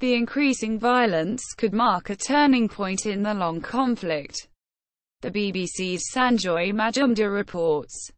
The increasing violence could mark a turning point in the long conflict. The BBC's Sanjoy Majumdar reports.